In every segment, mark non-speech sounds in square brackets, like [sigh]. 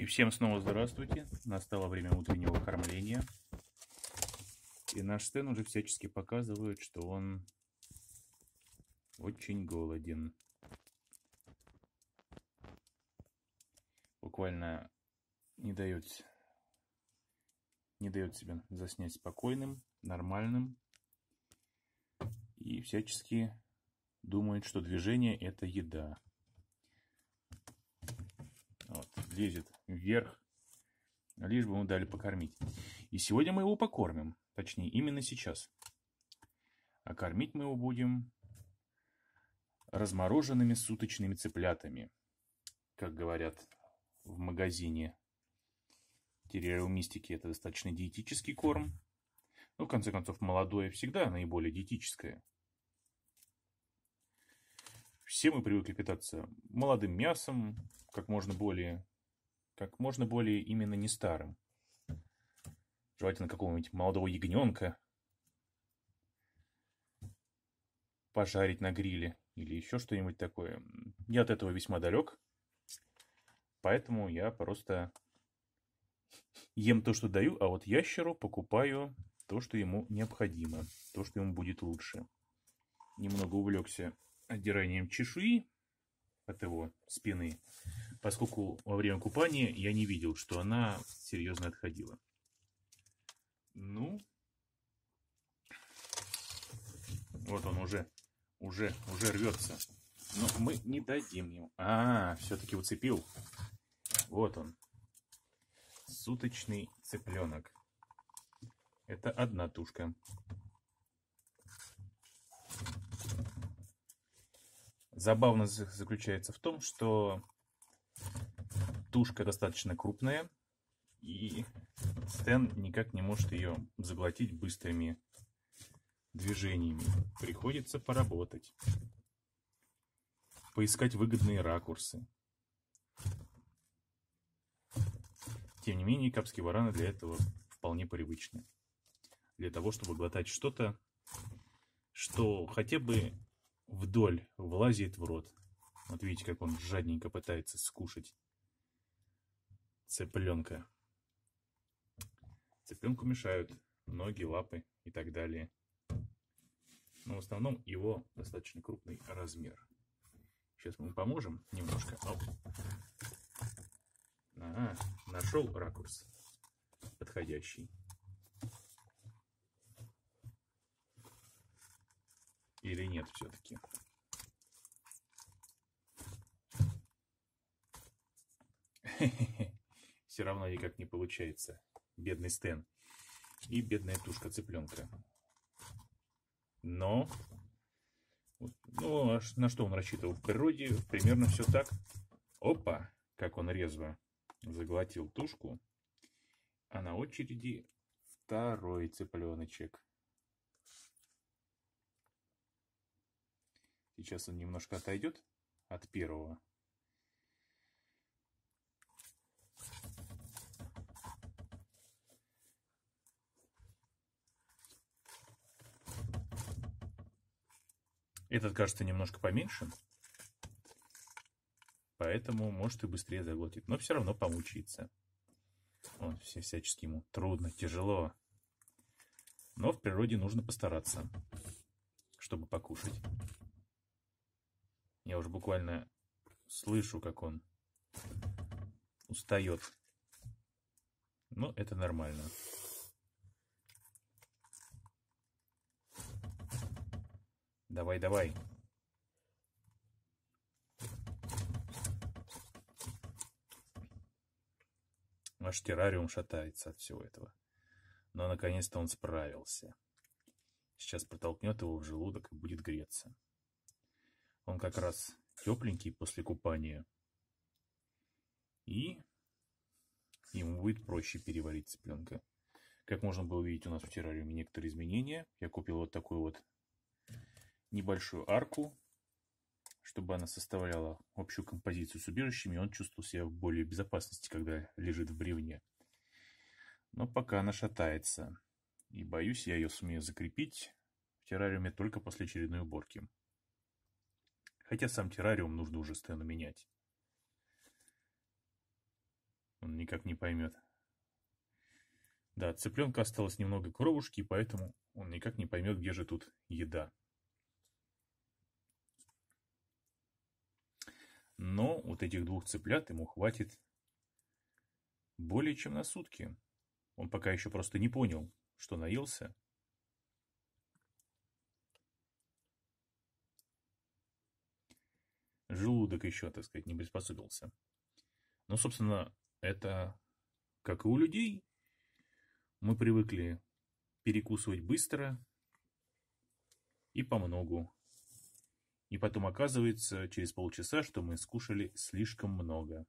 И всем снова здравствуйте. Настало время утреннего кормления. И наш Стэн уже всячески показывает, что он очень голоден. Буквально не дает, не дает себя заснять спокойным, нормальным. И всячески думает, что движение это еда. Вот, лезет вверх, лишь бы ему дали покормить. И сегодня мы его покормим, точнее, именно сейчас. А кормить мы его будем размороженными суточными цыплятами, как говорят в магазине террариумистики. Это достаточно диетический корм. Ну, в конце концов, молодое всегда наиболее диетическое. Все мы привыкли питаться молодым мясом, как можно более, как можно более именно не старым. Желательно какого-нибудь молодого ягненка пожарить на гриле или еще что-нибудь такое. Я от этого весьма далек, поэтому я просто ем то, что даю, а вот ящеру покупаю то, что ему необходимо, то, что ему будет лучше. Немного увлекся отдиранием чешуи от его спины, поскольку во время купания я не видел, что она серьезно отходила. Ну, вот он уже, уже, уже рвется. Но мы не дадим ему. А, все-таки уцепил. Вот он. Суточный цыпленок. Это одна тушка. Забавно заключается в том, что тушка достаточно крупная, и Стэн никак не может ее заглотить быстрыми движениями. Приходится поработать. Поискать выгодные ракурсы. Тем не менее, капские вараны для этого вполне привычны. Для того, чтобы глотать что-то, что хотя бы вдоль влазит в рот. Вот видите, как он жадненько пытается скушать цыпленка. Цыпленку мешают ноги, лапы и так далее. Но в основном его достаточно крупный размер. Сейчас мы поможем немножко. Оп. Ага, нашел ракурс подходящий. Или нет все-таки? [laughs] Все равно никак не получается. Бедный Стэн. И бедная тушка цыпленка. Но... Ну, а на что он рассчитывал? В природе примерно все так. Опа! Как он резво заглотил тушку. А на очереди второй цыпленочек. Сейчас он немножко отойдет от первого. Этот кажется немножко поменьше. Поэтому может и быстрее заглотит. Но все равно помучается. Он все всячески ему трудно, тяжело. Но в природе нужно постараться, чтобы покушать. Я уже буквально слышу, как он устает. Но это нормально. Давай, давай. Аж террариум шатается от всего этого. Но наконец-то он справился. Сейчас протолкнет его в желудок и будет греться. Он как раз тепленький после купания. И ему будет проще переварить цыпленка. Как можно было увидеть, у нас в террариуме некоторые изменения. Я купил вот такую вот небольшую арку, чтобы она составляла общую композицию с убежищами, и он чувствовал себя в более безопасности, когда лежит в бревне. Но пока она шатается, и боюсь, я ее сумею закрепить в террариуме только после очередной уборки. Хотя сам террариум нужно уже Стэну менять. Он никак не поймет. Да, цыпленка осталось немного кровушки, поэтому он никак не поймет, где же тут еда. Но вот этих двух цыплят ему хватит более чем на сутки. Он пока еще просто не понял, что наелся. Желудок еще, так сказать, не приспособился. Но, собственно, это как и у людей. Мы привыкли перекусывать быстро и помногу. И потом оказывается через полчаса, что мы скушали слишком много.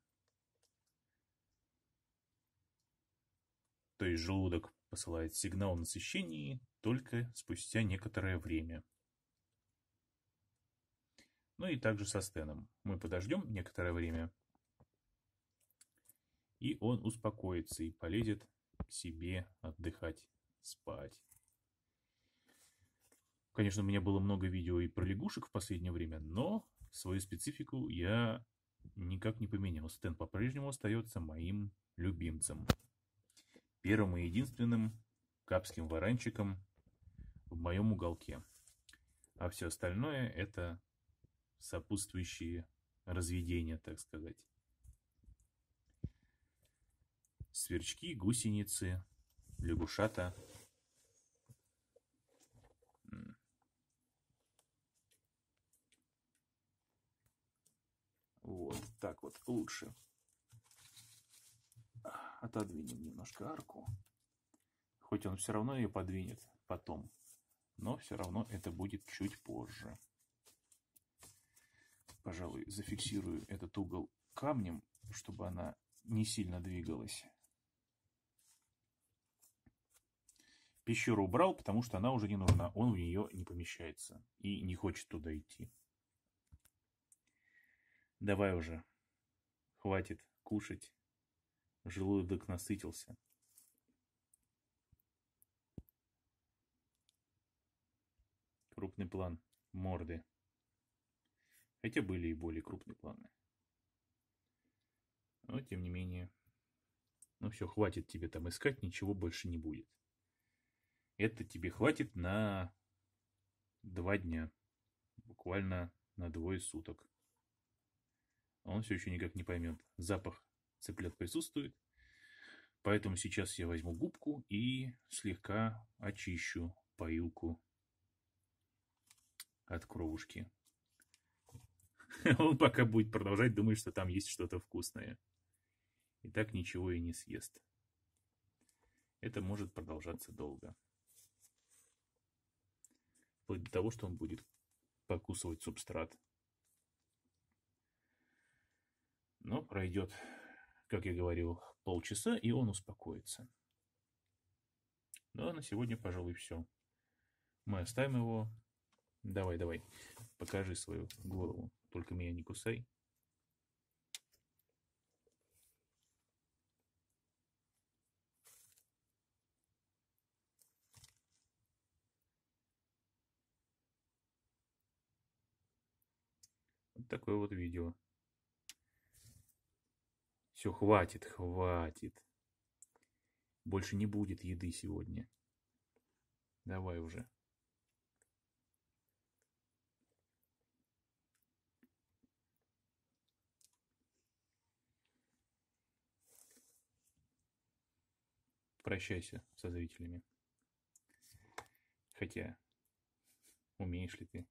То есть желудок посылает сигнал о насыщении только спустя некоторое время. Ну и также со стеном. Мы подождем некоторое время, и он успокоится и полезет к себе отдыхать, спать. Конечно, у меня было много видео и про лягушек в последнее время, но свою специфику я никак не поменял. Стэн по-прежнему остается моим любимцем. Первым и единственным капским варанчиком в моем уголке. А все остальное это сопутствующие разведения, так сказать. Сверчки, гусеницы, лягушата – Вот так вот лучше. Отодвинем немножко арку. Хоть он все равно ее подвинет потом. Но все равно это будет чуть позже. Пожалуй, зафиксирую этот угол камнем, чтобы она не сильно двигалась. Пещеру убрал, потому что она уже не нужна. Он в нее не помещается и не хочет туда идти. Давай уже. Хватит кушать. Желудок насытился. Крупный план морды. Хотя были и более крупные планы. Но тем не менее. Ну все, хватит тебе там искать, ничего больше не будет. Это тебе хватит на два дня. Буквально на двое суток. Он все еще никак не поймет. Запах цыплят присутствует. Поэтому сейчас я возьму губку и слегка очищу поилку от кровушки. [laughs] Он пока будет продолжать думать, что там есть что-то вкусное. И так ничего и не съест. Это может продолжаться долго. Вплоть до того, что он будет покусывать субстрат. Но пройдет, как я говорил, полчаса, и он успокоится. Ну а на сегодня, пожалуй, все. Мы оставим его. Давай, давай, покажи свою голову. Только меня не кусай. Вот такое вот видео. Все, хватит, хватит. Больше не будет еды сегодня. Давай уже. Прощайся со зрителями. Хотя, умеешь ли ты?